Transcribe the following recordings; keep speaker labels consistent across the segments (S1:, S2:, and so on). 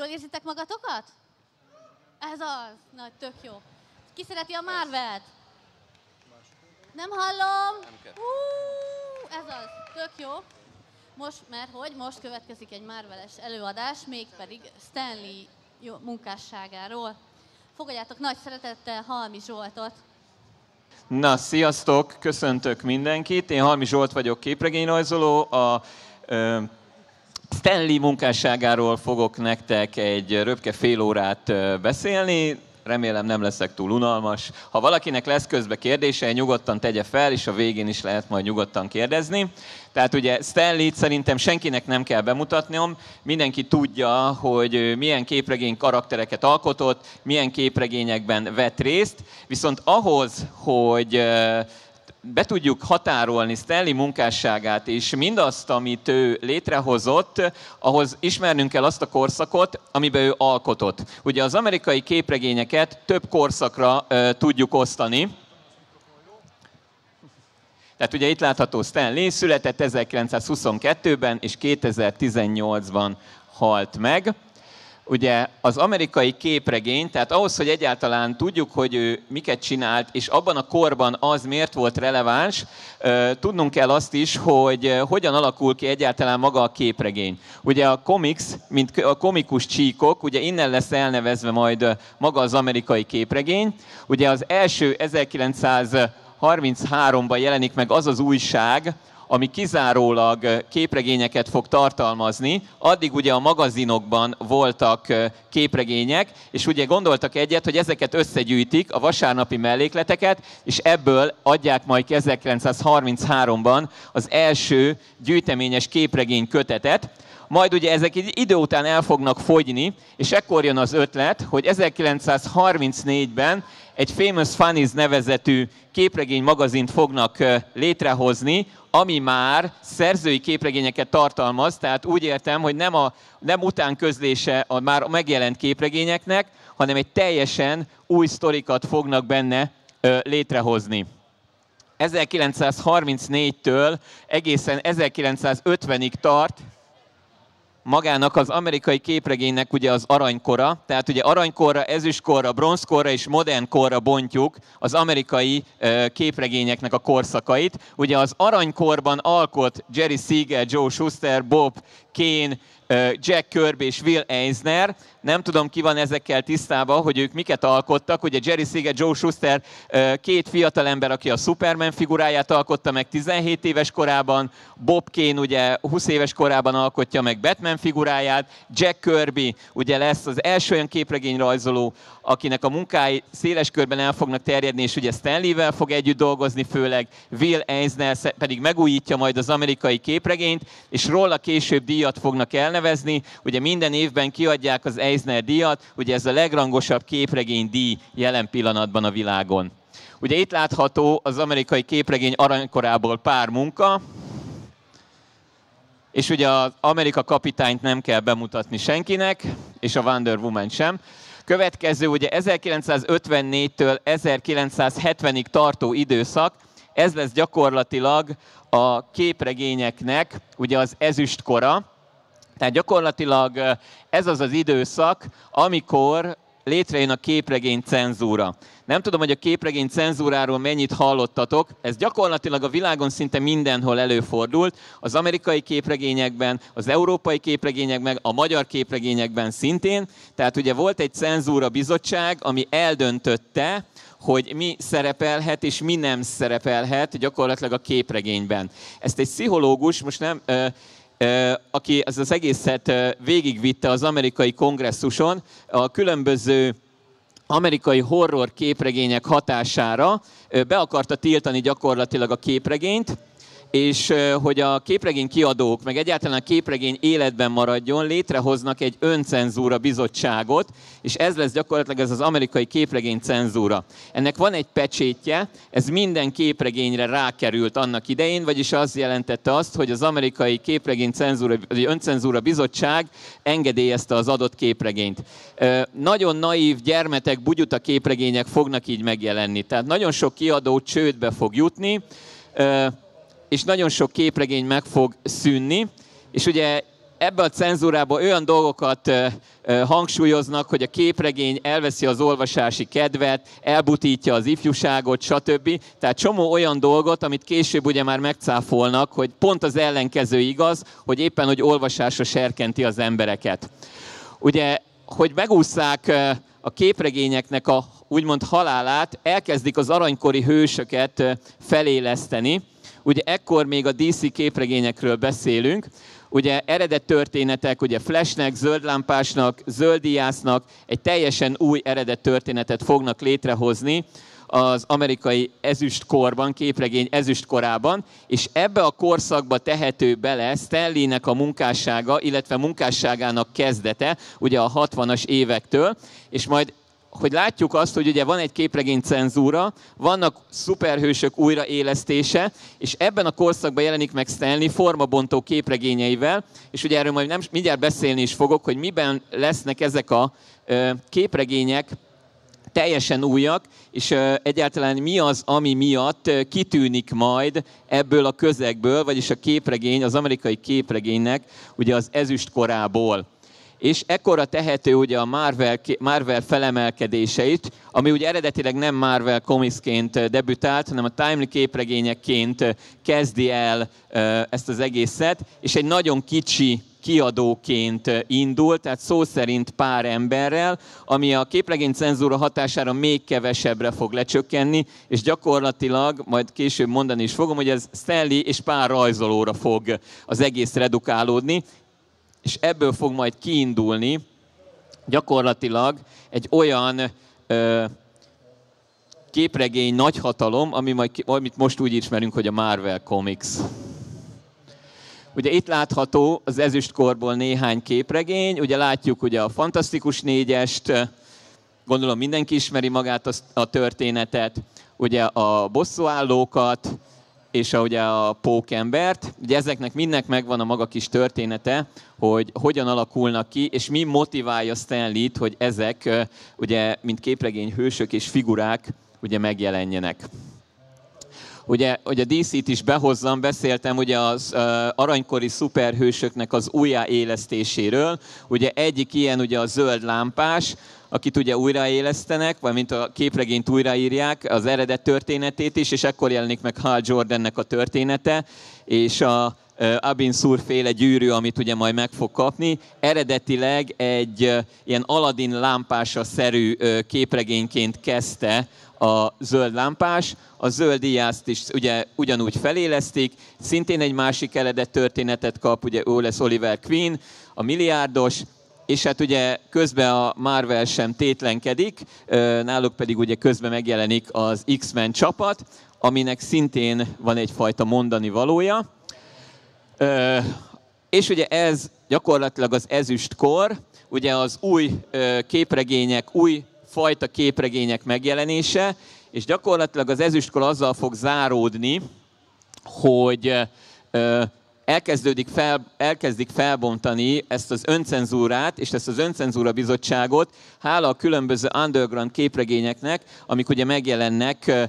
S1: Jól érzitek magatokat? Ez az. Nagy, tök jó. Ki szereti a Marvelt? Nem hallom? Hú, ez az. Tök jó. Most, mert hogy most következik egy Marveles előadás, mégpedig Stanley jó, munkásságáról. Fogadjátok nagy szeretettel Halmi Zsoltot.
S2: Na, sziasztok! Köszöntök mindenkit. Én Halmi Zsolt vagyok, képregényrajzoló. A ö, Stanley munkásságáról fogok nektek egy röpke fél órát beszélni. Remélem nem leszek túl unalmas. Ha valakinek lesz közbe kérdése, nyugodtan tegye fel, és a végén is lehet majd nyugodtan kérdezni. Tehát ugye Stanley-t szerintem senkinek nem kell bemutatnom, mindenki tudja, hogy milyen képregény karaktereket alkotott, milyen képregényekben vett részt, viszont ahhoz, hogy be tudjuk határolni Stanley munkásságát és mindazt, amit ő létrehozott, ahhoz ismernünk kell azt a korszakot, amiben ő alkotott. Ugye az amerikai képregényeket több korszakra uh, tudjuk osztani. Tehát ugye itt látható Stanley, született 1922-ben és 2018-ban halt meg ugye az amerikai képregény, tehát ahhoz, hogy egyáltalán tudjuk, hogy ő miket csinált, és abban a korban az miért volt releváns, tudnunk kell azt is, hogy hogyan alakul ki egyáltalán maga a képregény. Ugye a comics, mint a komikus csíkok, ugye innen lesz elnevezve majd maga az amerikai képregény. Ugye az első 1933-ban jelenik meg az az újság, ami kizárólag képregényeket fog tartalmazni. Addig ugye a magazinokban voltak képregények, és ugye gondoltak egyet, hogy ezeket összegyűjtik, a vasárnapi mellékleteket, és ebből adják majd 1933-ban az első gyűjteményes képregény kötetet, majd ugye ezek egy idő után el fognak fogyni, és ekkor jön az ötlet, hogy 1934-ben egy Famous Funnies nevezetű képregény magazint fognak létrehozni, ami már szerzői képregényeket tartalmaz, tehát úgy értem, hogy nem, a, nem utánközlése a már megjelent képregényeknek, hanem egy teljesen új sztorikat fognak benne létrehozni. 1934-től egészen 1950-ig tart magának az amerikai képregénynek ugye az aranykora, tehát ugye aranykorra, ezüstkorra, bronzkorra és modern korra bontjuk az amerikai képregényeknek a korszakait. Ugye az aranykorban alkot Jerry Siegel, Joe Schuster, Bob Kane, Jack Kirby és Will Eisner. Nem tudom, ki van ezekkel tisztában, hogy ők miket alkottak. Ugye Jerry Siegel, Joe Schuster két fiatalember, aki a Superman figuráját alkotta meg 17 éves korában, Bob Kane ugye 20 éves korában alkotja meg Batman figuráját, Jack Kirby ugye lesz az első olyan képregényrajzoló, akinek a munkái széles körben el fognak terjedni, és ugye Stanley-vel fog együtt dolgozni főleg, Will Eisner pedig megújítja majd az amerikai képregényt, és róla később díjat fognak elnevezni. Ugye minden évben kiadják az Eisner díjat, ugye ez a legrangosabb képregény díj jelen pillanatban a világon. Ugye itt látható az amerikai képregény aranykorából pár munka, és ugye az Amerika kapitányt nem kell bemutatni senkinek, és a Wonder Woman sem. Következő ugye 1954-től 1970-ig tartó időszak, ez lesz gyakorlatilag a képregényeknek ugye az ezüstkora. Tehát gyakorlatilag ez az az időszak, amikor létrejön a képregény cenzúra. Nem tudom, hogy a képregény cenzúráról mennyit hallottatok, ez gyakorlatilag a világon szinte mindenhol előfordult, az amerikai képregényekben, az európai képregényekben, a magyar képregényekben szintén. Tehát ugye volt egy cenzúra bizottság, ami eldöntötte, hogy mi szerepelhet és mi nem szerepelhet gyakorlatilag a képregényben. Ezt egy pszichológus, most nem, aki ez az egészet végigvitte az amerikai kongresszuson, a különböző amerikai horror képregények hatására be akarta tiltani gyakorlatilag a képregényt, és hogy a képregény kiadók, meg egyáltalán a képregény életben maradjon, létrehoznak egy öncenzúra bizottságot, és ez lesz gyakorlatilag ez az amerikai képregény cenzúra. Ennek van egy pecsétje, ez minden képregényre rákerült annak idején, vagyis az jelentette azt, hogy az amerikai képregény cenzúra, vagy öncenzúra bizottság engedélyezte az adott képregényt. Nagyon naív gyermetek, bugyuta képregények fognak így megjelenni. Tehát nagyon sok kiadó csődbe fog jutni, és nagyon sok képregény meg fog szűnni, és ugye ebbe a cenzúrában olyan dolgokat hangsúlyoznak, hogy a képregény elveszi az olvasási kedvet, elbutítja az ifjúságot, stb. Tehát csomó olyan dolgot, amit később ugye már megcáfolnak, hogy pont az ellenkező igaz, hogy éppen, hogy olvasásra serkenti az embereket. Ugye, hogy megúszszák a képregényeknek a úgymond halálát, elkezdik az aranykori hősöket feléleszteni. Ugye ekkor még a DC képregényekről beszélünk, ugye eredet történetek, ugye Flashnek, zöldlámpásnak, zöldiásznak egy teljesen új eredet történetet fognak létrehozni az amerikai ezüstkorban, képregény ezüstkorában, és ebbe a korszakba tehető bele Stanleynek a munkássága, illetve munkásságának kezdete, ugye a 60-as évektől, és majd hogy látjuk azt, hogy ugye van egy képregény cenzúra, vannak szuperhősök újraélesztése, és ebben a korszakban jelenik meg Stanley formabontó képregényeivel, és ugye erről majd nem, mindjárt beszélni is fogok, hogy miben lesznek ezek a ö, képregények teljesen újak, és egyáltalán mi az, ami miatt kitűnik majd ebből a közegből, vagyis a képregény, az amerikai képregénynek ugye az ezüst korából és ekkora tehető ugye a Marvel, Marvel felemelkedéseit, ami ugye eredetileg nem Marvel Comicsként debütált, hanem a Timely képregényekként kezdi el ezt az egészet, és egy nagyon kicsi kiadóként indul, tehát szó szerint pár emberrel, ami a képregény cenzúra hatására még kevesebbre fog lecsökkenni, és gyakorlatilag, majd később mondani is fogom, hogy ez Stanley és pár rajzolóra fog az egész redukálódni, és ebből fog majd kiindulni gyakorlatilag egy olyan ö, képregény nagyhatalom, ami majd, amit most úgy ismerünk, hogy a Marvel Comics. Ugye itt látható az ezüstkorból néhány képregény, ugye látjuk ugye a Fantasztikus négyest, gondolom mindenki ismeri magát a, történetet, ugye a bosszúállókat, és a, ugye a pókembert. Ugye ezeknek mindnek megvan a maga kis története, hogy hogyan alakulnak ki, és mi motiválja Stanley-t, hogy ezek ugye, mint képregény hősök és figurák ugye megjelenjenek. Ugye, hogy a DC-t is behozzam, beszéltem ugye az uh, aranykori szuperhősöknek az újjáélesztéséről. Ugye egyik ilyen ugye a zöld lámpás, akit ugye újraélesztenek, vagy mint a képregényt újraírják, az eredet történetét is, és ekkor jelenik meg Hal Jordannek a története, és a Abin Sur féle gyűrű, amit ugye majd meg fog kapni, eredetileg egy ilyen Aladdin lámpása szerű képregényként kezdte a zöld lámpás, a zöld íjászt is ugye ugyanúgy felélesztik, szintén egy másik eredet történetet kap, ugye ő lesz Oliver Queen, a milliárdos, és hát ugye közben a Marvel sem tétlenkedik, náluk pedig ugye közben megjelenik az X-Men csapat, aminek szintén van egyfajta mondani valója. És ugye ez gyakorlatilag az ezüstkor, ugye az új képregények, új fajta képregények megjelenése, és gyakorlatilag az ezüstkor azzal fog záródni, hogy elkezdődik fel, elkezdik felbontani ezt az öncenzúrát és ezt az öncenzúra bizottságot, hála a különböző underground képregényeknek, amik ugye megjelennek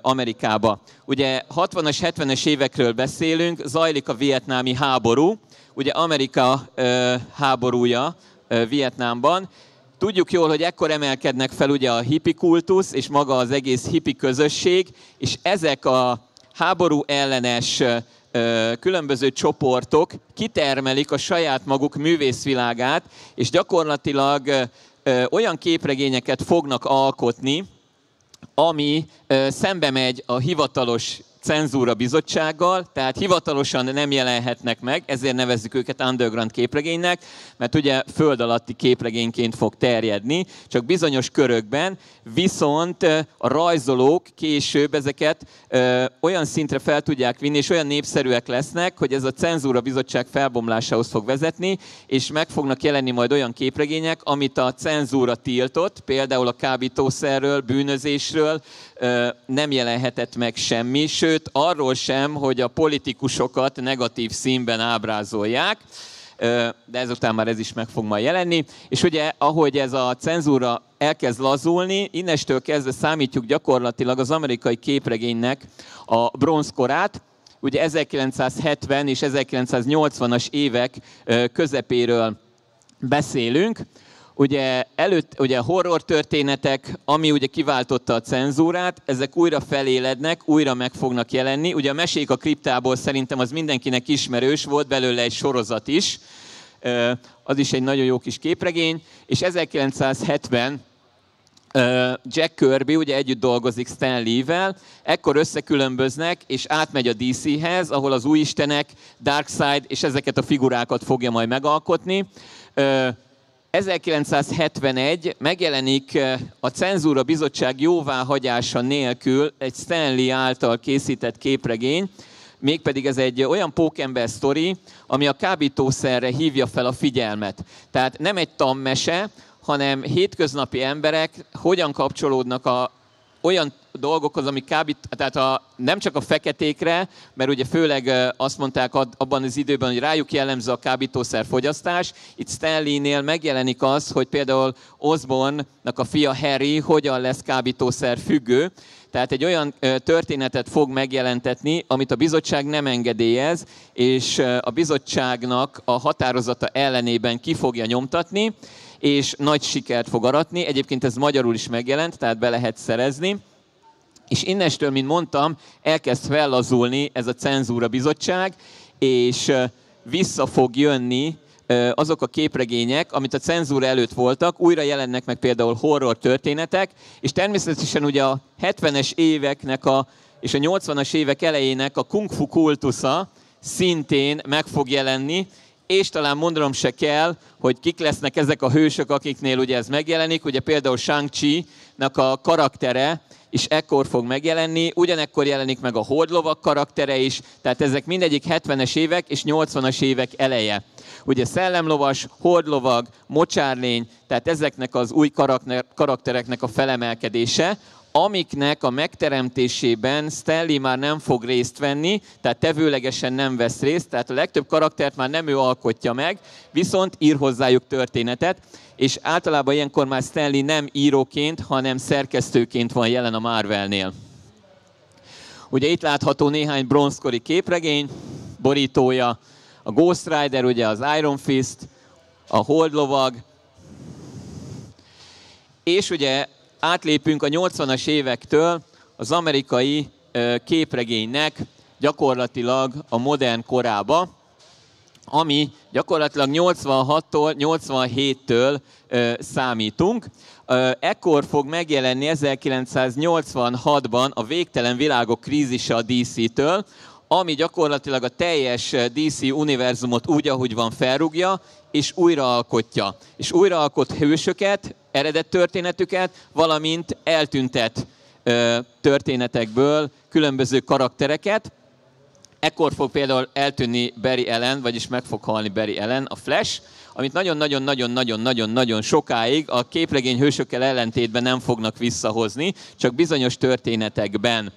S2: Amerikába. Ugye 60-as, 70-es évekről beszélünk, zajlik a vietnámi háború, ugye Amerika háborúja Vietnámban, Tudjuk jól, hogy ekkor emelkednek fel ugye a hippi kultusz, és maga az egész hippi közösség, és ezek a háború ellenes különböző csoportok kitermelik a saját maguk művészvilágát, és gyakorlatilag olyan képregényeket fognak alkotni, ami szembe megy a hivatalos cenzúra bizottsággal, tehát hivatalosan nem jelenhetnek meg, ezért nevezzük őket underground képregénynek, mert ugye föld alatti képregényként fog terjedni, csak bizonyos körökben, viszont a rajzolók később ezeket ö, olyan szintre fel tudják vinni, és olyan népszerűek lesznek, hogy ez a cenzúra bizottság felbomlásához fog vezetni, és meg fognak jelenni majd olyan képregények, amit a cenzúra tiltott, például a kábítószerről, bűnözésről nem jelenhetett meg semmi, sőt, arról sem, hogy a politikusokat negatív színben ábrázolják, de ezután már ez is meg fog majd jelenni. És ugye, ahogy ez a cenzúra elkezd lazulni, innestől kezdve számítjuk gyakorlatilag az amerikai képregénynek a bronzkorát, ugye 1970 és 1980-as évek közepéről beszélünk. Ugye, előtt, ugye horror történetek, ami ugye kiváltotta a cenzúrát, ezek újra felélednek, újra meg fognak jelenni. Ugye a Mesék a kriptából szerintem az mindenkinek ismerős, volt belőle egy sorozat is, az is egy nagyon jó kis képregény, és 1970 Jack Kirby ugye együtt dolgozik Stan Lee-vel, ekkor összekülönböznek, és átmegy a DC-hez, ahol az új istenek, Darkseid és ezeket a figurákat fogja majd megalkotni. 1971 megjelenik a Cenzúra Bizottság jóváhagyása nélkül egy Stanley által készített képregény, mégpedig ez egy olyan pókember sztori, ami a kábítószerre hívja fel a figyelmet. Tehát nem egy tammese, hanem hétköznapi emberek hogyan kapcsolódnak a, olyan dolgokhoz, ami kábít, tehát a, nem csak a feketékre, mert ugye főleg azt mondták abban az időben, hogy rájuk jellemző a kábítószer fogyasztás. Itt Stanley-nél megjelenik az, hogy például Osborne-nak a fia Harry hogyan lesz kábítószer függő, tehát egy olyan történetet fog megjelentetni, amit a bizottság nem engedélyez, és a bizottságnak a határozata ellenében ki fogja nyomtatni, és nagy sikert fog aratni. Egyébként ez magyarul is megjelent, tehát be lehet szerezni. És innestől, mint mondtam, elkezd fellazulni ez a cenzúra bizottság, és vissza fog jönni azok a képregények, amit a cenzúra előtt voltak, újra jelennek meg például horror történetek, és természetesen ugye a 70-es éveknek a, és a 80-as évek elejének a kung fu kultusza szintén meg fog jelenni, és talán mondanom se kell, hogy kik lesznek ezek a hősök, akiknél ugye ez megjelenik. Ugye például Shang-Chi-nak a karaktere is ekkor fog megjelenni, ugyanekkor jelenik meg a hordlovak karaktere is, tehát ezek mindegyik 70-es évek és 80-as évek eleje. Ugye szellemlovas, hordlovag, mocsárlény, tehát ezeknek az új karaktereknek a felemelkedése, amiknek a megteremtésében Stanley már nem fog részt venni, tehát tevőlegesen nem vesz részt, tehát a legtöbb karaktert már nem ő alkotja meg, viszont ír hozzájuk történetet, és általában ilyenkor már Stanley nem íróként, hanem szerkesztőként van jelen a Marvelnél. Ugye itt látható néhány bronzkori képregény, borítója, a Ghost Rider, ugye az Iron Fist, a Holdlovag, és ugye átlépünk a 80-as évektől az amerikai képregénynek gyakorlatilag a modern korába, ami gyakorlatilag 86-tól, 87-től számítunk. Ekkor fog megjelenni 1986-ban a Végtelen Világok krízise a DC-től, ami gyakorlatilag a teljes DC univerzumot úgy, ahogy van felrúgja, és újraalkotja. És újraalkot hősöket, eredet történetüket, valamint eltüntet történetekből különböző karaktereket. Ekkor fog például eltűnni Barry Ellen, vagyis meg fog halni Barry Ellen, a Flash, amit nagyon-nagyon-nagyon-nagyon-nagyon-nagyon sokáig a képregény hősökkel ellentétben nem fognak visszahozni, csak bizonyos történetekben.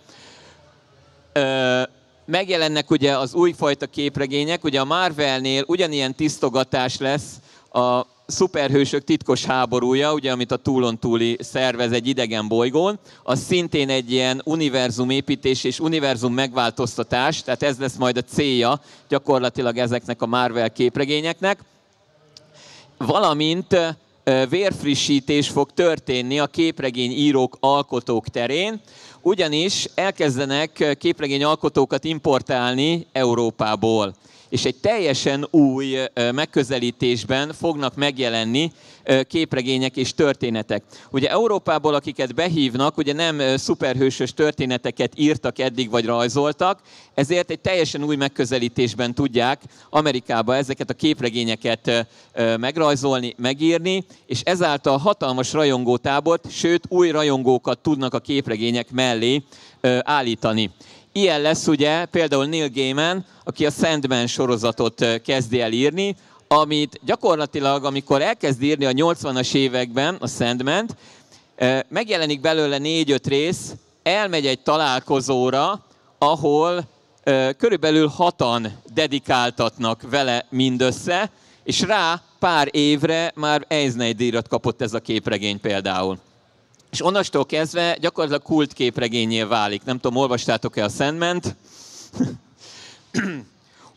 S2: Ö, megjelennek ugye az újfajta képregények, ugye a Marvelnél ugyanilyen tisztogatás lesz a szuperhősök titkos háborúja, ugye, amit a túlon túli szervez egy idegen bolygón, az szintén egy ilyen univerzum építés és univerzum megváltoztatás, tehát ez lesz majd a célja gyakorlatilag ezeknek a Marvel képregényeknek. Valamint vérfrissítés fog történni a képregény írók, alkotók terén, ugyanis elkezdenek képregény alkotókat importálni Európából és egy teljesen új megközelítésben fognak megjelenni képregények és történetek. Ugye Európából, akiket behívnak, ugye nem szuperhősös történeteket írtak eddig, vagy rajzoltak, ezért egy teljesen új megközelítésben tudják Amerikába ezeket a képregényeket megrajzolni, megírni, és ezáltal hatalmas rajongótábort, sőt új rajongókat tudnak a képregények mellé állítani. Ilyen lesz ugye például Neil Gaiman, aki a Sandman sorozatot kezdi el írni, amit gyakorlatilag, amikor elkezd írni a 80-as években a sandman megjelenik belőle négy-öt rész, elmegy egy találkozóra, ahol körülbelül hatan dedikáltatnak vele mindössze, és rá pár évre már Eisner díjat kapott ez a képregény például. És onnastól kezdve gyakorlatilag kult képregényé válik. Nem tudom, olvastátok-e a Sandment?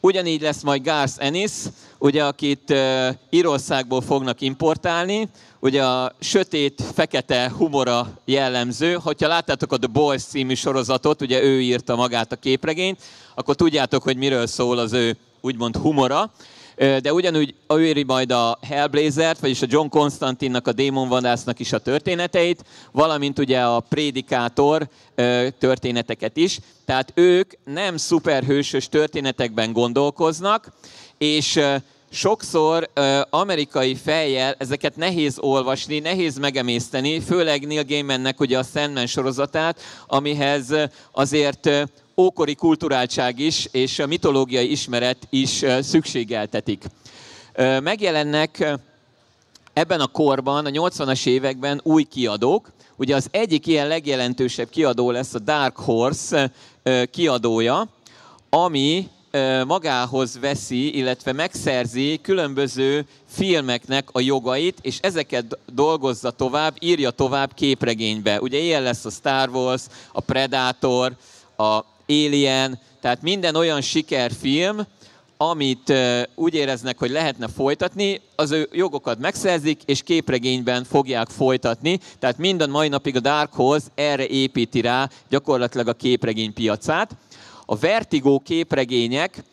S2: Ugyanígy lesz majd Garth Ennis, ugye, akit uh, Írországból fognak importálni, ugye a sötét, fekete humora jellemző. Hogyha láttátok a The Boys című sorozatot, ugye ő írta magát a képregényt, akkor tudjátok, hogy miről szól az ő úgymond humora de ugyanúgy ő éri majd a Hellblazer-t, vagyis a John Constantine-nak, a démonvadásznak is a történeteit, valamint ugye a Prédikátor történeteket is. Tehát ők nem szuperhősös történetekben gondolkoznak, és sokszor amerikai fejjel ezeket nehéz olvasni, nehéz megemészteni, főleg Neil Gaimannek ugye a Sandman sorozatát, amihez azért ókori kulturáltság is és a mitológiai ismeret is szükségeltetik. Megjelennek ebben a korban, a 80-as években új kiadók. Ugye az egyik ilyen legjelentősebb kiadó lesz a Dark Horse kiadója, ami magához veszi, illetve megszerzi különböző filmeknek a jogait, és ezeket dolgozza tovább, írja tovább képregénybe. Ugye ilyen lesz a Star Wars, a Predator, a Alien, tehát minden olyan sikerfilm, amit úgy éreznek, hogy lehetne folytatni, az ő jogokat megszerzik, és képregényben fogják folytatni. Tehát minden mai napig a Dark Horse erre építi rá gyakorlatilag a képregény piacát. A Vertigo képregények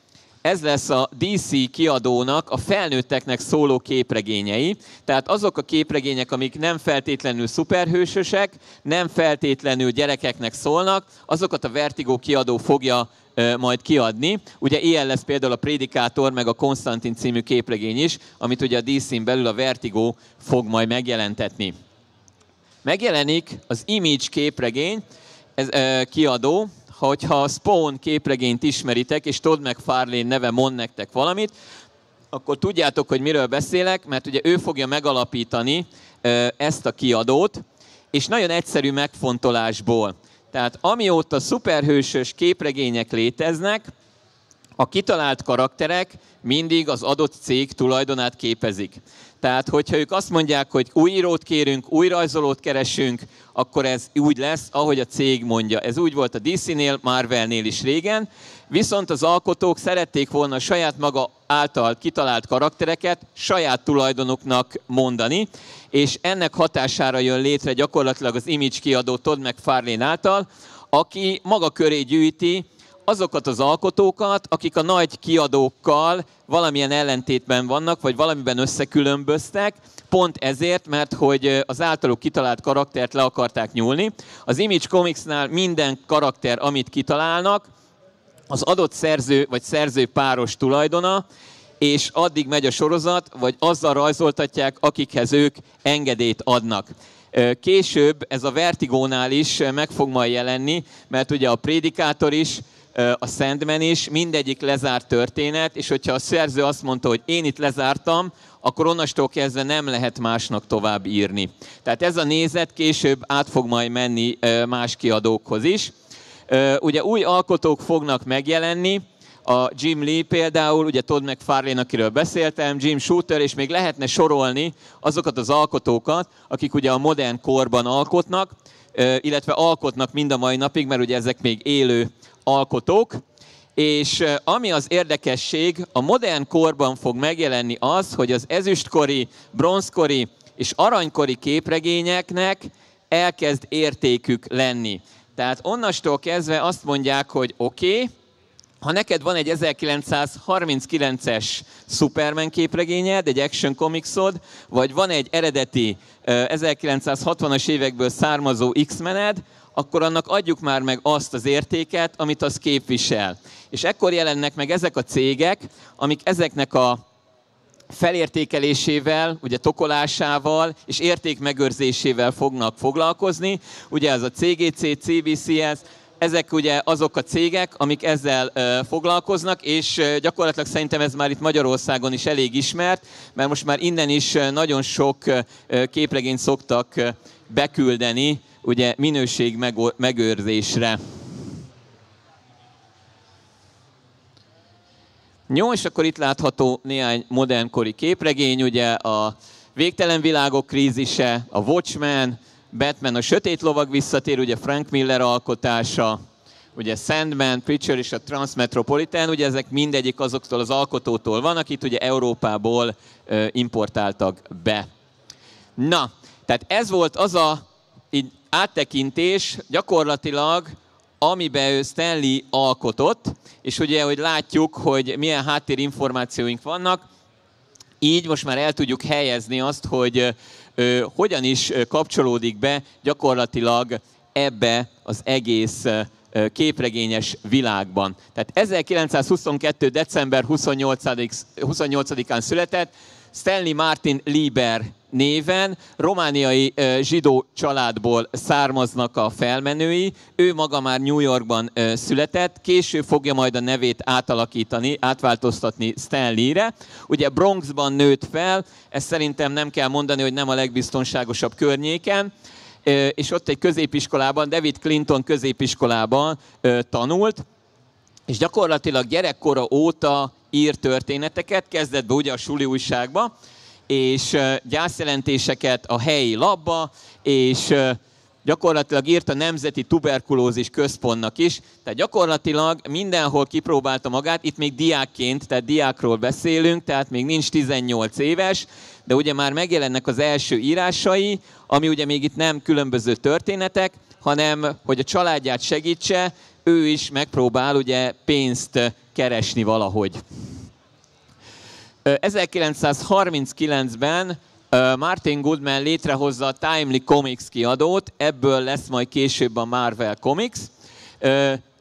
S2: ez lesz a DC kiadónak a felnőtteknek szóló képregényei. Tehát azok a képregények, amik nem feltétlenül szuperhősösek, nem feltétlenül gyerekeknek szólnak, azokat a Vertigo kiadó fogja majd kiadni. Ugye ilyen lesz például a Prédikátor, meg a Konstantin című képregény is, amit ugye a DC-n belül a Vertigo fog majd megjelentetni. Megjelenik az Image képregény, ez ö, kiadó, hogyha a Spawn képregényt ismeritek, és Todd McFarlane neve mond nektek valamit, akkor tudjátok, hogy miről beszélek, mert ugye ő fogja megalapítani ezt a kiadót, és nagyon egyszerű megfontolásból. Tehát amióta szuperhősös képregények léteznek, a kitalált karakterek mindig az adott cég tulajdonát képezik. Tehát, hogyha ők azt mondják, hogy új írót kérünk, új rajzolót keresünk, akkor ez úgy lesz, ahogy a cég mondja. Ez úgy volt a DC-nél, Marvelnél is régen, viszont az alkotók szerették volna saját maga által kitalált karaktereket saját tulajdonoknak mondani, és ennek hatására jön létre gyakorlatilag az Image kiadó Todd McFarlane által, aki maga köré gyűjti azokat az alkotókat, akik a nagy kiadókkal valamilyen ellentétben vannak, vagy valamiben összekülönböztek, pont ezért, mert hogy az általuk kitalált karaktert le akarták nyúlni. Az Image Comicsnál minden karakter, amit kitalálnak, az adott szerző vagy szerző páros tulajdona, és addig megy a sorozat, vagy azzal rajzoltatják, akikhez ők engedélyt adnak. Később ez a Vertigónál is meg fog majd jelenni, mert ugye a Prédikátor is a Sandman is, mindegyik lezárt történet, és hogyha a szerző azt mondta, hogy én itt lezártam, akkor onnastól kezdve nem lehet másnak tovább írni. Tehát ez a nézet később át fog majd menni más kiadókhoz is. Ugye új alkotók fognak megjelenni, a Jim Lee például, ugye Todd McFarlane, akiről beszéltem, Jim Shooter, és még lehetne sorolni azokat az alkotókat, akik ugye a modern korban alkotnak, illetve alkotnak mind a mai napig, mert ugye ezek még élő alkotók, és ami az érdekesség, a modern korban fog megjelenni az, hogy az ezüstkori, bronzkori és aranykori képregényeknek elkezd értékük lenni. Tehát onnastól kezdve azt mondják, hogy oké, okay, ha neked van egy 1939-es Superman képregényed, egy Action Comicsod, vagy van egy eredeti 1960-as évekből származó X-mened, akkor annak adjuk már meg azt az értéket, amit az képvisel. És ekkor jelennek meg ezek a cégek, amik ezeknek a felértékelésével, ugye tokolásával és értékmegőrzésével fognak foglalkozni. Ugye ez a CGC, CBCS, ezek ugye azok a cégek, amik ezzel foglalkoznak, és gyakorlatilag szerintem ez már itt Magyarországon is elég ismert, mert most már innen is nagyon sok ö, képregényt szoktak beküldeni ugye minőség megőrzésre. Jó, és akkor itt látható néhány modernkori képregény, ugye a Végtelen világok krízise, a Watchmen, Batman a sötét lovag visszatér, ugye Frank Miller alkotása, ugye Sandman, Preacher és a Transmetropolitan, ugye ezek mindegyik azoktól az alkotótól van, akit ugye Európából importáltak be. Na, tehát ez volt az a így áttekintés gyakorlatilag, amiben ő Stanley alkotott, és ugye, hogy látjuk, hogy milyen háttérinformációink vannak, így most már el tudjuk helyezni azt, hogy ö, hogyan is kapcsolódik be gyakorlatilag ebbe az egész képregényes világban. Tehát 1922. december 28-án született, Stanley Martin Lieber néven. Romániai zsidó családból származnak a felmenői. Ő maga már New Yorkban született, később fogja majd a nevét átalakítani, átváltoztatni Stanley-re. Ugye Bronxban nőtt fel, ezt szerintem nem kell mondani, hogy nem a legbiztonságosabb környéken. És ott egy középiskolában, David Clinton középiskolában tanult, és gyakorlatilag gyerekkora óta ír történeteket, kezdett be ugye a suli újságba, és gyászjelentéseket a helyi labba, és gyakorlatilag írt a Nemzeti Tuberkulózis Központnak is, tehát gyakorlatilag mindenhol kipróbálta magát, itt még diákként, tehát diákról beszélünk, tehát még nincs 18 éves, de ugye már megjelennek az első írásai, ami ugye még itt nem különböző történetek, hanem hogy a családját segítse, ő is megpróbál ugye pénzt keresni valahogy. 1939-ben Martin Goodman létrehozza a Timely Comics kiadót, ebből lesz majd később a Marvel Comics.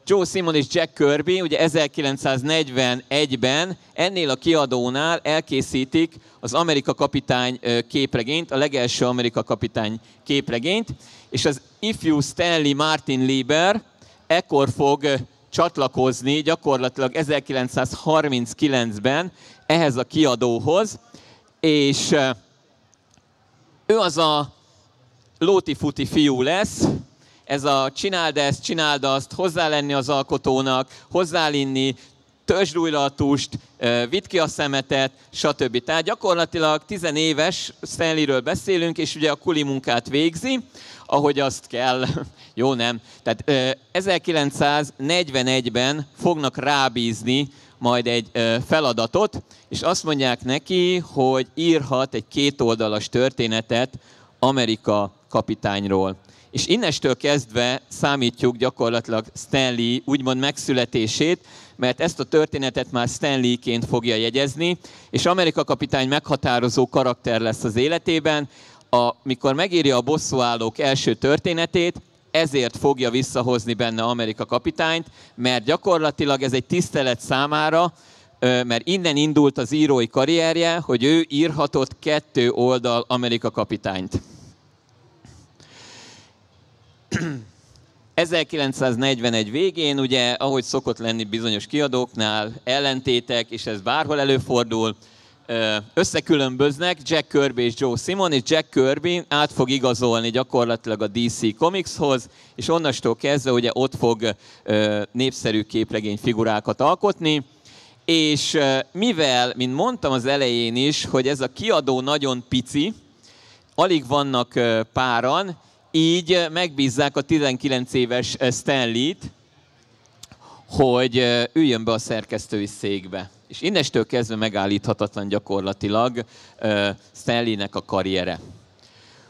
S2: Joe Simon és Jack Kirby ugye 1941-ben ennél a kiadónál elkészítik az Amerika kapitány képregényt, a legelső Amerika kapitány képregényt, és az ifjú Stanley Martin Lieber ekkor fog csatlakozni gyakorlatilag 1939-ben ehhez a kiadóhoz, és ő az a lóti-futi fiú lesz, ez a csináld ezt, csináld azt, hozzá lenni az alkotónak, hozzálinni, törzsd újra a tust, vidd ki a szemetet, stb. Tehát gyakorlatilag tizenéves Stanleyről beszélünk, és ugye a kuli munkát végzi, ahogy azt kell, jó nem. Tehát 1941-ben fognak rábízni majd egy feladatot, és azt mondják neki, hogy írhat egy kétoldalas történetet Amerika kapitányról. És innestől kezdve számítjuk gyakorlatilag Stanley úgymond megszületését, mert ezt a történetet már Stanleyként fogja jegyezni, és Amerika kapitány meghatározó karakter lesz az életében, amikor megírja a bosszúállók első történetét, ezért fogja visszahozni benne Amerika kapitányt, mert gyakorlatilag ez egy tisztelet számára, mert innen indult az írói karrierje, hogy ő írhatott kettő oldal Amerika kapitányt. 1941 végén, ugye, ahogy szokott lenni bizonyos kiadóknál, ellentétek, és ez bárhol előfordul, összekülönböznek Jack Kirby és Joe Simon, és Jack Kirby át fog igazolni gyakorlatilag a DC Comicshoz, és onnastól kezdve ugye ott fog népszerű képregény figurákat alkotni, és mivel, mint mondtam az elején is, hogy ez a kiadó nagyon pici, alig vannak páran, így megbízzák a 19 éves Stanley-t, hogy üljön be a szerkesztői székbe. És innestől kezdve megállíthatatlan gyakorlatilag Stanley-nek a karriere.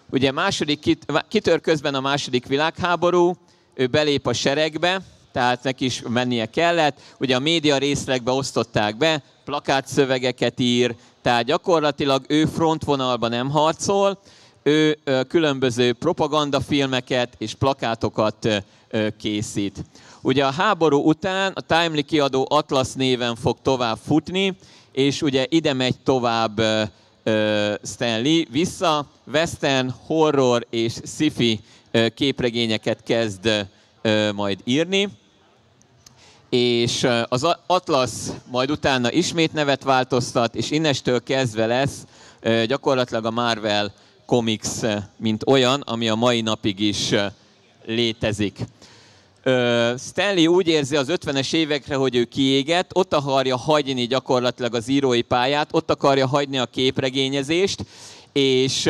S2: Ugye második, kitör közben a második világháború, ő belép a seregbe, tehát neki is mennie kellett. Ugye a média részlegbe osztották be, plakátszövegeket ír, tehát gyakorlatilag ő frontvonalban nem harcol, ő különböző propagandafilmeket és plakátokat készít. Ugye a háború után a Timely kiadó Atlas néven fog tovább futni, és ugye ide megy tovább Stanley vissza, western, horror és sci-fi képregényeket kezd majd írni és az Atlas majd utána ismét nevet változtat, és innestől kezdve lesz gyakorlatilag a Marvel Comics, mint olyan, ami a mai napig is létezik. Stanley úgy érzi az 50-es évekre, hogy ő kiégett, ott akarja hagyni gyakorlatilag az írói pályát, ott akarja hagyni a képregényezést, és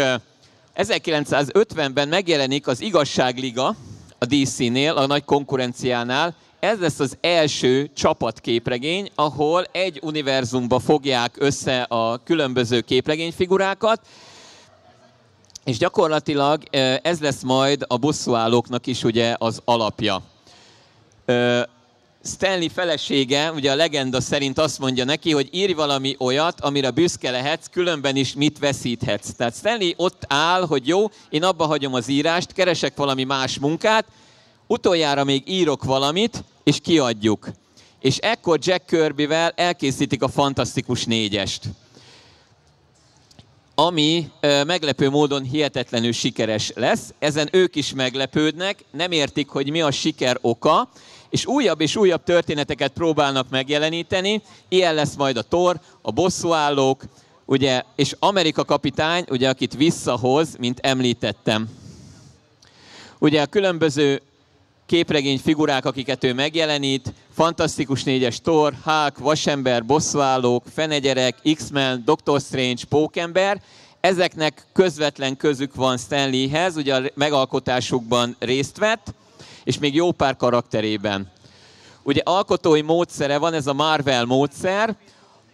S2: 1950-ben megjelenik az Igazságliga a DC-nél, a nagy konkurenciánál, ez lesz az első csapatképregény, ahol egy univerzumba fogják össze a különböző képregényfigurákat, és gyakorlatilag ez lesz majd a bosszúállóknak is ugye az alapja. Stanley felesége, ugye a legenda szerint azt mondja neki, hogy írj valami olyat, amire büszke lehetsz, különben is mit veszíthetsz. Tehát Stanley ott áll, hogy jó, én abba hagyom az írást, keresek valami más munkát, utoljára még írok valamit, és kiadjuk. És ekkor Jack Kirbyvel elkészítik a Fantasztikus négyest ami meglepő módon hihetetlenül sikeres lesz. Ezen ők is meglepődnek, nem értik, hogy mi a siker oka, és újabb és újabb történeteket próbálnak megjeleníteni. Ilyen lesz majd a Thor, a bosszúállók, ugye, és Amerika kapitány, ugye, akit visszahoz, mint említettem. Ugye a különböző képregény figurák, akiket ő megjelenít, Fantasztikus négyes Thor, Hulk, Vasember, Bosszúállók, Fenegyerek, X-Men, Doctor Strange, Pókember, ezeknek közvetlen közük van Stanleyhez, ugye a megalkotásukban részt vett, és még jó pár karakterében. Ugye alkotói módszere van, ez a Marvel módszer,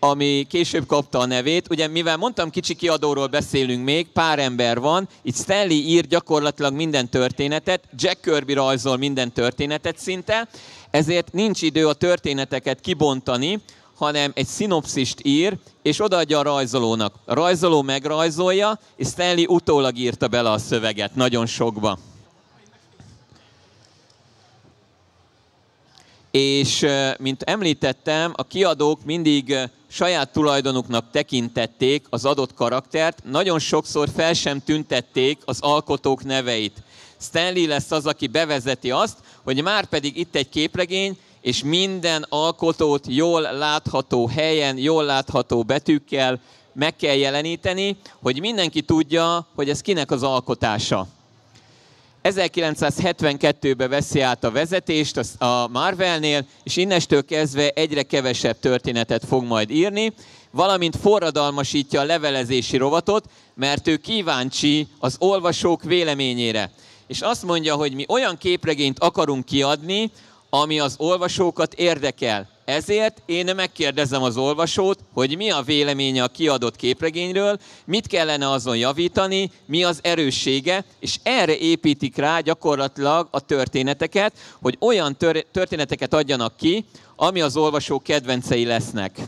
S2: ami később kapta a nevét. Ugye mivel mondtam, kicsi kiadóról beszélünk még, pár ember van, itt Stanley ír gyakorlatilag minden történetet, Jack Kirby rajzol minden történetet szinte, ezért nincs idő a történeteket kibontani, hanem egy szinopszist ír, és odaadja a rajzolónak. A rajzoló megrajzolja, és Stanley utólag írta bele a szöveget, nagyon sokba. És mint említettem, a kiadók mindig saját tulajdonuknak tekintették az adott karaktert, nagyon sokszor fel sem tüntették az alkotók neveit. Stanley lesz az, aki bevezeti azt, hogy már pedig itt egy képregény, és minden alkotót jól látható helyen, jól látható betűkkel meg kell jeleníteni, hogy mindenki tudja, hogy ez kinek az alkotása. 1972-ben veszi át a vezetést a Marvelnél, és innestől kezdve egyre kevesebb történetet fog majd írni, valamint forradalmasítja a levelezési rovatot, mert ő kíváncsi az olvasók véleményére. És azt mondja, hogy mi olyan képregényt akarunk kiadni, ami az olvasókat érdekel. Ezért én megkérdezem az olvasót, hogy mi a véleménye a kiadott képregényről, mit kellene azon javítani, mi az erőssége, és erre építik rá gyakorlatilag a történeteket, hogy olyan történeteket adjanak ki, ami az olvasók kedvencei lesznek.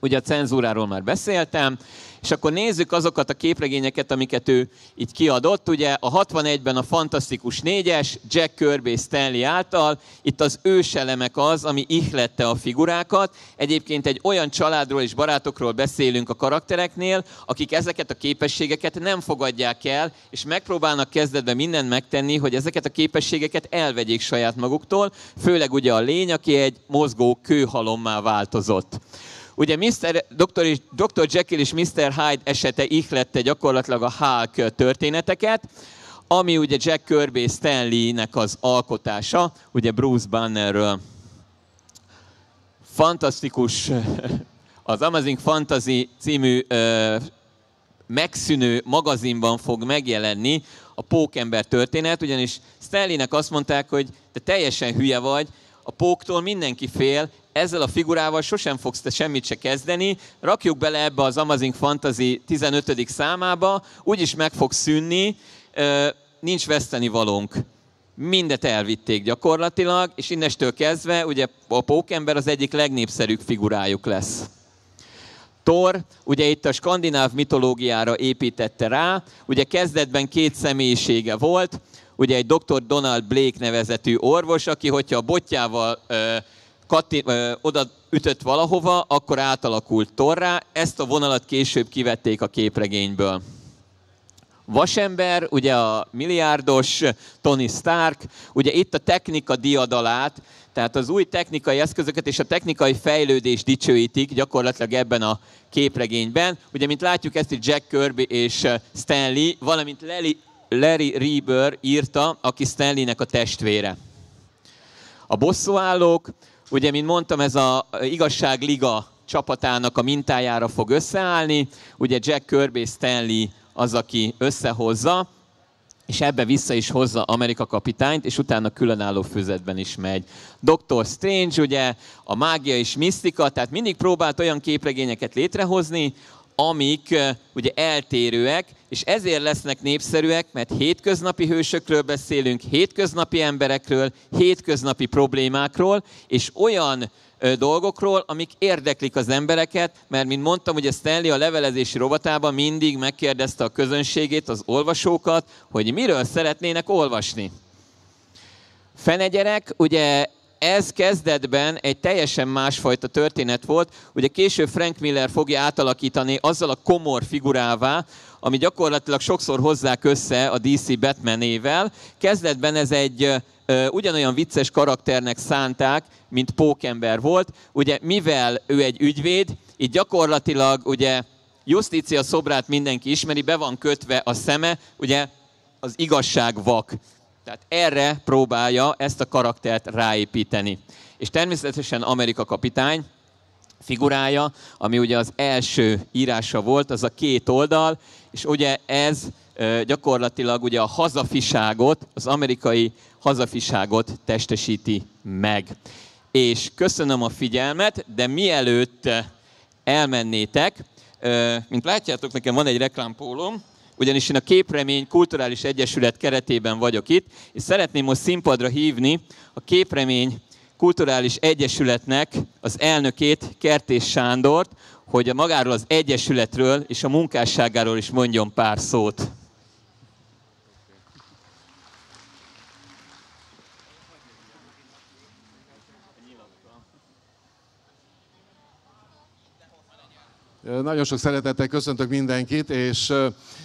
S2: Ugye a cenzúráról már beszéltem, és akkor nézzük azokat a képregényeket, amiket ő itt kiadott. Ugye a 61-ben a Fantasztikus 4-es, Jack Kirby Stanley által. Itt az őselemek az, ami ihlette a figurákat. Egyébként egy olyan családról és barátokról beszélünk a karaktereknél, akik ezeket a képességeket nem fogadják el, és megpróbálnak kezdetben mindent megtenni, hogy ezeket a képességeket elvegyék saját maguktól, főleg ugye a lény, aki egy mozgó kőhalommá változott. Ugye Mr. Dr. És, Dr. Jekyll és Mr. Hyde esete ihlette gyakorlatilag a Hulk történeteket, ami ugye Jack Kirby Stanley-nek az alkotása, ugye Bruce Bannerről. Fantasztikus, az Amazing Fantasy című megszűnő magazinban fog megjelenni a pókember történet, ugyanis Stanleynek azt mondták, hogy te teljesen hülye vagy, a póktól mindenki fél, ezzel a figurával sosem fogsz te semmit se kezdeni, rakjuk bele ebbe az Amazing Fantasy 15. számába, úgyis meg fog szűnni, nincs veszteni valónk. Mindet elvitték gyakorlatilag, és innestől kezdve ugye a pókember az egyik legnépszerűbb figurájuk lesz. Thor, ugye itt a skandináv mitológiára építette rá, ugye kezdetben két személyisége volt, ugye egy dr. Donald Blake nevezetű orvos, aki hogyha a botjával ö, katti, ö, oda ütött valahova, akkor átalakult torrá. Ezt a vonalat később kivették a képregényből. Vasember, ugye a milliárdos Tony Stark, ugye itt a technika diadalát, tehát az új technikai eszközöket és a technikai fejlődést dicsőítik gyakorlatilag ebben a képregényben. Ugye, mint látjuk, ezt itt Jack Kirby és Stanley, valamint Larry Reber írta, aki Stanleynek a testvére. A bosszúállók, ugye, mint mondtam, ez a igazságliga csapatának a mintájára fog összeállni. Ugye Jack Kirby Stanley az, aki összehozza, és ebbe vissza is hozza Amerika kapitányt, és utána különálló füzetben is megy. Dr. Strange, ugye a mágia és misztika, tehát mindig próbált olyan képregényeket létrehozni, amik ugye eltérőek, és ezért lesznek népszerűek, mert hétköznapi hősökről beszélünk, hétköznapi emberekről, hétköznapi problémákról, és olyan dolgokról, amik érdeklik az embereket, mert mint mondtam, hogy Stanley a levelezési rovatában mindig megkérdezte a közönségét, az olvasókat, hogy miről szeretnének olvasni. Fenegyerek, ugye ez kezdetben egy teljesen másfajta történet volt. Ugye később Frank Miller fogja átalakítani azzal a komor figurává, ami gyakorlatilag sokszor hozzák össze a DC Batmanével. Kezdetben ez egy ugyanolyan vicces karakternek szánták, mint Pókember volt. Ugye mivel ő egy ügyvéd, így gyakorlatilag ugye Justícia szobrát mindenki ismeri, be van kötve a szeme, ugye az igazság vak. Tehát erre próbálja ezt a karaktert ráépíteni. És természetesen Amerika kapitány figurája, ami ugye az első írása volt, az a két oldal, és ugye ez gyakorlatilag ugye a hazafiságot, az amerikai hazafiságot testesíti meg. És köszönöm a figyelmet, de mielőtt elmennétek, mint látjátok, nekem van egy reklámpólom, ugyanis én a Képremény Kulturális Egyesület keretében vagyok itt, és szeretném most színpadra hívni a Képremény Kulturális Egyesületnek az elnökét, Kertés Sándort, hogy a magáról az Egyesületről és a munkásságáról is mondjon pár szót.
S3: Nagyon sok szeretettel köszöntök mindenkit, és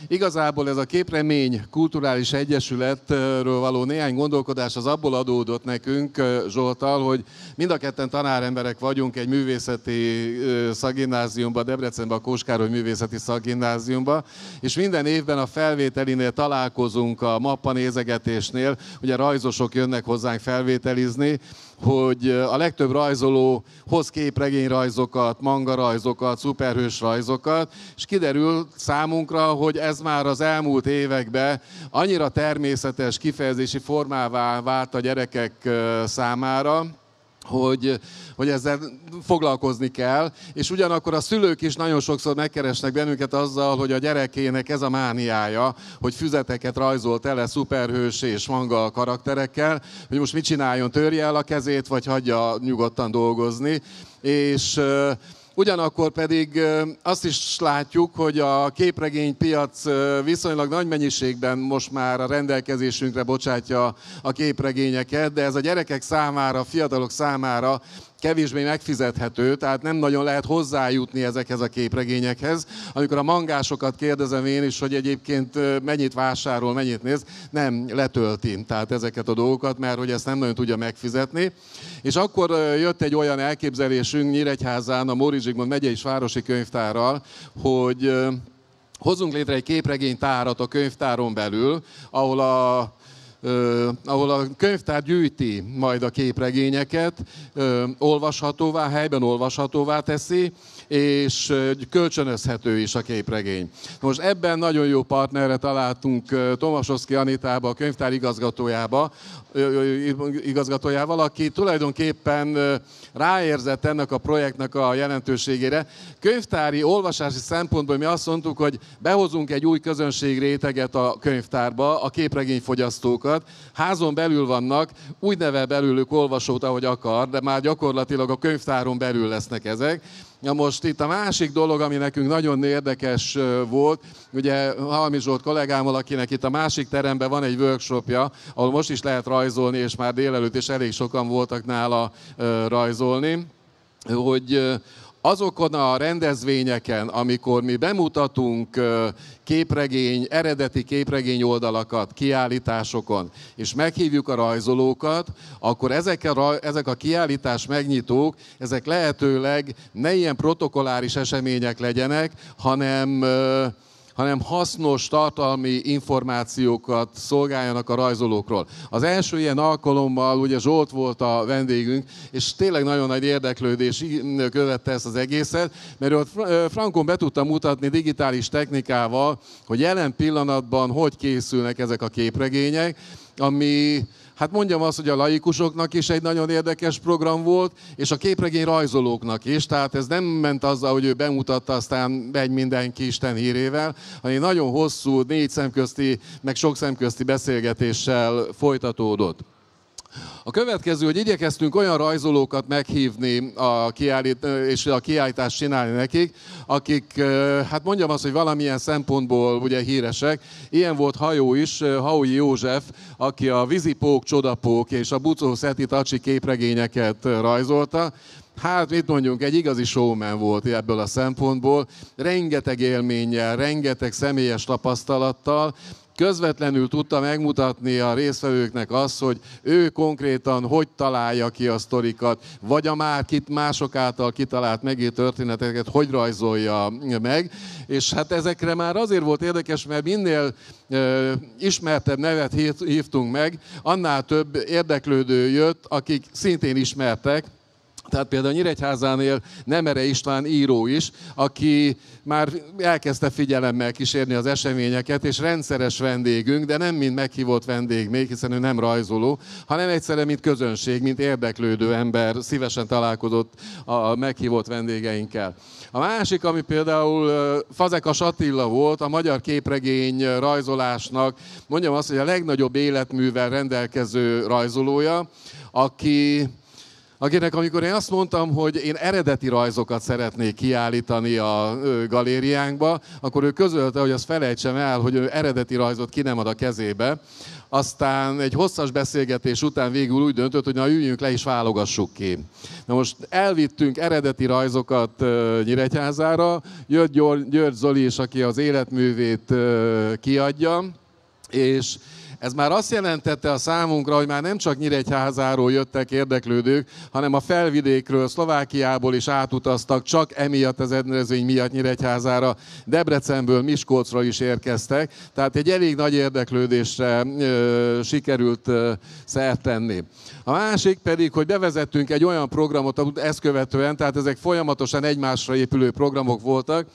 S3: igazából ez a Képremény Kulturális Egyesületről való néhány gondolkodás az abból adódott nekünk Zsoltal, hogy mind a ketten tanáremberek vagyunk egy művészeti szakgimnáziumban, Debrecenben a Kóskároly Művészeti Szakgimnáziumban, és minden évben a felvételinél találkozunk a mappa nézegetésnél, ugye rajzosok jönnek hozzánk felvételizni, hogy a legtöbb rajzoló hoz képregényrajzokat, mangarajzokat, szuperhős rajzokat, és kiderül számunkra, hogy ez már az elmúlt években annyira természetes kifejezési formává vált a gyerekek számára, hogy, hogy ezzel foglalkozni kell, és ugyanakkor a szülők is nagyon sokszor megkeresnek bennünket azzal, hogy a gyerekének ez a mániája, hogy füzeteket rajzol tele szuperhős és manga karakterekkel, hogy most mit csináljon, törje el a kezét, vagy hagyja nyugodtan dolgozni, és Ugyanakkor pedig azt is látjuk, hogy a képregénypiac viszonylag nagy mennyiségben most már a rendelkezésünkre bocsátja a képregényeket, de ez a gyerekek számára, a fiatalok számára kevésbé megfizethető, tehát nem nagyon lehet hozzájutni ezekhez a képregényekhez. Amikor a mangásokat kérdezem én is, hogy egyébként mennyit vásárol, mennyit néz, nem letölti tehát ezeket a dolgokat, mert hogy ezt nem nagyon tudja megfizetni. És akkor jött egy olyan elképzelésünk Nyíregyházán, a Móri Zsigmond megyei városi könyvtárral, hogy hozzunk létre egy képregénytárat a könyvtáron belül, ahol a ahol a könyvtár gyűjti majd a képregényeket, olvashatóvá, helyben olvashatóvá teszi, és kölcsönözhető is a képregény. Most ebben nagyon jó partnerre találtunk Tomasoszki Anitába, a könyvtár igazgatójába, igazgatójával, aki tulajdonképpen ráérzett ennek a projektnek a jelentőségére. Könyvtári, olvasási szempontból mi azt mondtuk, hogy behozunk egy új közönség réteget a könyvtárba, a képregényfogyasztókat. Házon belül vannak, úgy nevel belőlük olvasót, ahogy akar, de már gyakorlatilag a könyvtáron belül lesznek ezek. Na most itt a másik dolog, ami nekünk nagyon érdekes volt, ugye Halmi Zsolt kollégámmal, akinek itt a másik teremben van egy workshopja, ahol most is lehet rajzolni, és már délelőtt is elég sokan voltak nála rajzolni, hogy azokon a rendezvényeken, amikor mi bemutatunk képregény, eredeti képregény oldalakat, kiállításokon, és meghívjuk a rajzolókat, akkor ezek a, ezek a kiállítás megnyitók, ezek lehetőleg ne ilyen protokoláris események legyenek, hanem hanem hasznos tartalmi információkat szolgáljanak a rajzolókról. Az első ilyen alkalommal ugye Zsolt volt a vendégünk, és tényleg nagyon nagy érdeklődés követte ezt az egészet, mert ott Frankon be tudta mutatni digitális technikával, hogy jelen pillanatban hogy készülnek ezek a képregények, ami hát mondjam azt, hogy a laikusoknak is egy nagyon érdekes program volt, és a képregény rajzolóknak is, tehát ez nem ment azzal, hogy ő bemutatta, aztán megy mindenki Isten hírével, hanem nagyon hosszú, négy szemközti, meg sok szemközti beszélgetéssel folytatódott. A következő, hogy igyekeztünk olyan rajzolókat meghívni a kiállít, és a kiállítást csinálni nekik, akik, hát mondjam azt, hogy valamilyen szempontból ugye híresek. Ilyen volt Hajó is, Haui József, aki a Vizipók, Csodapók és a Bucó Szeti Tacsi képregényeket rajzolta. Hát mit mondjunk, egy igazi showman volt ebből a szempontból, rengeteg élménnyel, rengeteg személyes tapasztalattal, közvetlenül tudta megmutatni a résztvevőknek azt, hogy ő konkrétan hogy találja ki a sztorikat, vagy a már kit, mások által kitalált megírt történeteket hogy rajzolja meg. És hát ezekre már azért volt érdekes, mert minél ismertebb nevet hívtunk meg, annál több érdeklődő jött, akik szintén ismertek, tehát például Nyíregyházánél Nemere István író is, aki már elkezdte figyelemmel kísérni az eseményeket, és rendszeres vendégünk, de nem mint meghívott vendég még, hiszen ő nem rajzoló, hanem egyszerűen mint közönség, mint érdeklődő ember szívesen találkozott a meghívott vendégeinkkel. A másik, ami például Fazekas Attila volt, a magyar képregény rajzolásnak, mondjam azt, hogy a legnagyobb életművel rendelkező rajzolója, aki akinek amikor én azt mondtam, hogy én eredeti rajzokat szeretnék kiállítani a galériánkba, akkor ő közölte, hogy azt felejtsem el, hogy ő eredeti rajzot ki nem ad a kezébe. Aztán egy hosszas beszélgetés után végül úgy döntött, hogy na üljünk le és válogassuk ki. Na most elvittünk eredeti rajzokat Nyíregyházára, jött György Zoli is, aki az életművét kiadja, és ez már azt jelentette a számunkra, hogy már nem csak Nyíregyházáról jöttek érdeklődők, hanem a felvidékről, Szlovákiából is átutaztak, csak emiatt az rendezvény miatt Nyíregyházára, Debrecenből, Miskolcra is érkeztek, tehát egy elég nagy érdeklődésre ö, sikerült ö, szert tenni. A másik pedig, hogy bevezettünk egy olyan programot ezt követően, tehát ezek folyamatosan egymásra épülő programok voltak,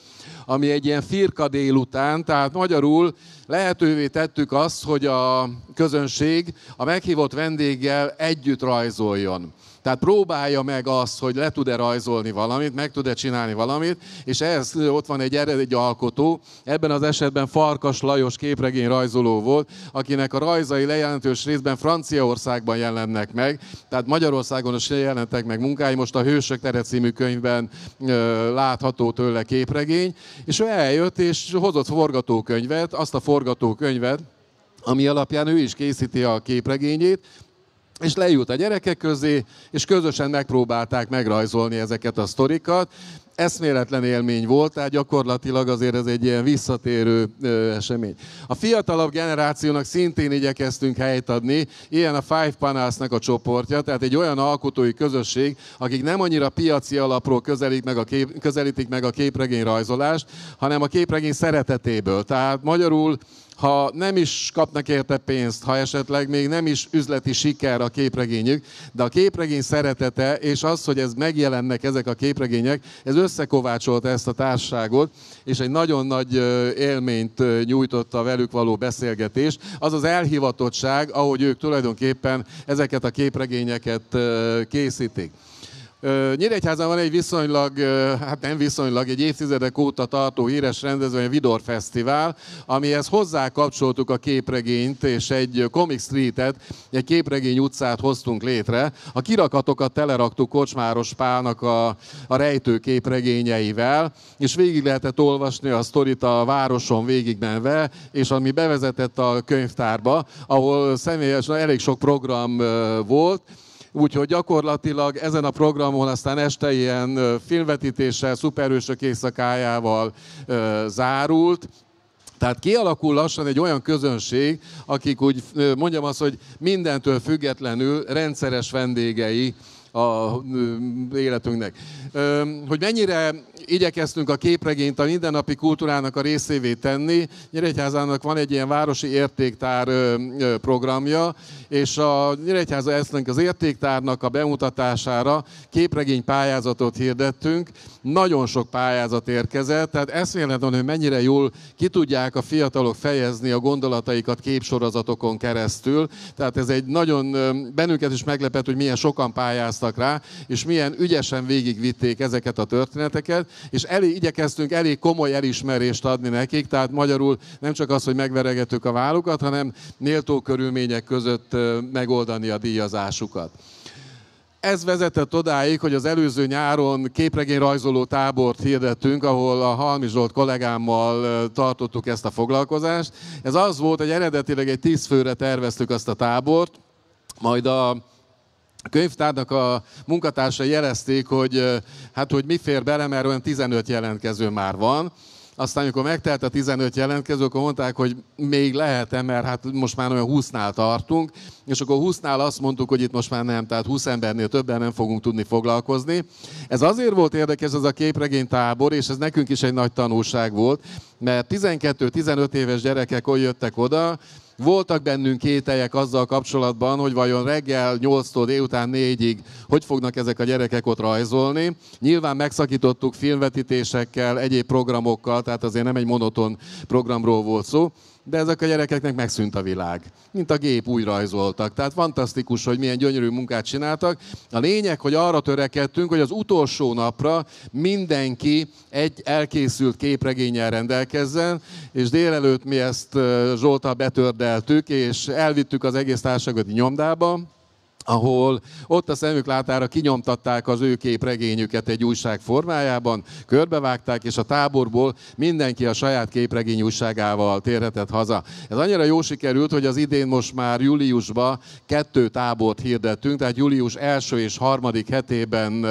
S3: ami egy ilyen firka délután, tehát magyarul lehetővé tettük azt, hogy a közönség a meghívott vendéggel együtt rajzoljon. Tehát próbálja meg azt, hogy le tud-e rajzolni valamit, meg tud-e csinálni valamit, és ehhez ott van egy eredeti alkotó, ebben az esetben Farkas Lajos képregény rajzoló volt, akinek a rajzai lejelentős részben Franciaországban jelennek meg, tehát Magyarországon is jelentek meg munkái, most a Hősök tere című könyvben ö, látható tőle képregény, és ő eljött és hozott forgatókönyvet, azt a forgatókönyvet, ami alapján ő is készíti a képregényét, és leült a gyerekek közé, és közösen megpróbálták megrajzolni ezeket a sztorikat. Eszméletlen élmény volt, tehát gyakorlatilag azért ez egy ilyen visszatérő esemény. A fiatalabb generációnak szintén igyekeztünk helyt adni, ilyen a Five Panelsnek a csoportja, tehát egy olyan alkotói közösség, akik nem annyira piaci alapról közelítik meg a, kép, közelítik meg a képregény rajzolást, hanem a képregény szeretetéből. Tehát magyarul ha nem is kapnak érte pénzt, ha esetleg még nem is üzleti siker a képregényük, de a képregény szeretete és az, hogy ez megjelennek ezek a képregények, ez összekovácsolta ezt a társaságot, és egy nagyon nagy élményt nyújtotta velük való beszélgetés. Az az elhivatottság, ahogy ők tulajdonképpen ezeket a képregényeket készítik. Nyíregyházan van egy viszonylag, hát nem viszonylag, egy évtizedek óta tartó híres rendezvény, a Vidor Fesztivál, amihez hozzá kapcsoltuk a képregényt, és egy Comic Street-et, egy képregény utcát hoztunk létre. A kirakatokat teleraktuk Kocsmáros Pálnak a, a rejtő képregényeivel, és végig lehetett olvasni a sztorit a városon végigmenve, és ami bevezetett a könyvtárba, ahol személyesen elég sok program volt, Úgyhogy gyakorlatilag ezen a programon aztán este ilyen filmvetítéssel, szuperősök éjszakájával zárult, tehát kialakul lassan egy olyan közönség, akik úgy mondjam azt, hogy mindentől függetlenül rendszeres vendégei a életünknek. Hogy mennyire igyekeztünk a képregényt a mindennapi kultúrának a részévé tenni. Nyíregyházának van egy ilyen városi értéktár programja, és a Nyíregyháza Eszlenk az értéktárnak a bemutatására képregény pályázatot hirdettünk. Nagyon sok pályázat érkezett, tehát eszméletlen, hogy mennyire jól ki tudják a fiatalok fejezni a gondolataikat képsorozatokon keresztül. Tehát ez egy nagyon, bennünket is meglepett, hogy milyen sokan pályáztak rá, és milyen ügyesen végigvitték ezeket a történeteket, és elég, igyekeztünk elég komoly elismerést adni nekik, tehát magyarul nem csak az, hogy megveregetük a vállukat, hanem méltó körülmények között megoldani a díjazásukat. Ez vezetett odáig, hogy az előző nyáron rajzoló tábort hirdettünk, ahol a Halmi Zsolt kollégámmal tartottuk ezt a foglalkozást. Ez az volt, hogy eredetileg egy tíz főre terveztük azt a tábort, majd a könyvtárnak a munkatársai jelezték, hogy hát hogy mi fér bele, mert olyan 15 jelentkező már van. Aztán, amikor megtelt a 15 jelentkező, akkor mondták, hogy még lehet-e, mert hát most már olyan 20-nál tartunk, és akkor 20-nál azt mondtuk, hogy itt most már nem, tehát 20 embernél többen nem fogunk tudni foglalkozni. Ez azért volt érdekes ez a képregény tábor, és ez nekünk is egy nagy tanulság volt, mert 12-15 éves gyerekek jöttek oda, voltak bennünk kételjek azzal kapcsolatban, hogy vajon reggel 8-tól délután 4-ig hogy fognak ezek a gyerekek ott rajzolni. Nyilván megszakítottuk filmvetítésekkel, egyéb programokkal, tehát azért nem egy monoton programról volt szó de ezek a gyerekeknek megszűnt a világ. Mint a gép úgy rajzoltak. Tehát fantasztikus, hogy milyen gyönyörű munkát csináltak. A lényeg, hogy arra törekedtünk, hogy az utolsó napra mindenki egy elkészült képregényel rendelkezzen, és délelőtt mi ezt Zsoltal betördeltük, és elvittük az egész társadalmi nyomdába, ahol ott a szemük látára kinyomtatták az ő képregényüket egy újság formájában, körbevágták, és a táborból mindenki a saját képregény újságával térhetett haza. Ez annyira jó sikerült, hogy az idén most már júliusban kettő tábort hirdettünk, tehát július első és harmadik hetében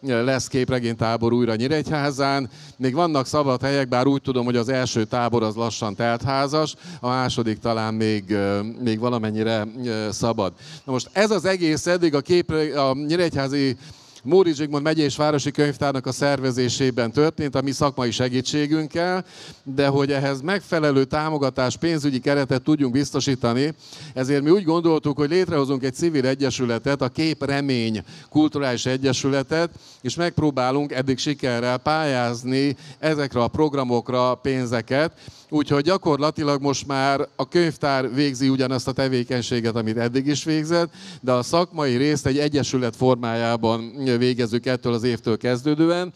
S3: lesz képregénytábor újra Nyíregyházán. Még vannak szabad helyek, bár úgy tudom, hogy az első tábor az lassan teltházas, a második talán még, még valamennyire szabad. Na most ez az egész eddig a, kép, a Nyíregyházi Móri Zsigmond megyés városi könyvtárnak a szervezésében történt, a mi szakmai segítségünkkel, de hogy ehhez megfelelő támogatás, pénzügyi keretet tudjunk biztosítani, ezért mi úgy gondoltuk, hogy létrehozunk egy civil egyesületet, a Kép Remény Kulturális Egyesületet, és megpróbálunk eddig sikerrel pályázni ezekre a programokra pénzeket, Úgyhogy gyakorlatilag most már a könyvtár végzi ugyanazt a tevékenységet, amit eddig is végzett, de a szakmai részt egy egyesület formájában végezzük ettől az évtől kezdődően,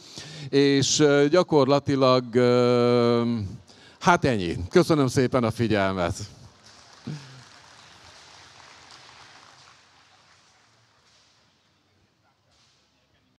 S3: és gyakorlatilag hát ennyi. Köszönöm szépen a figyelmet.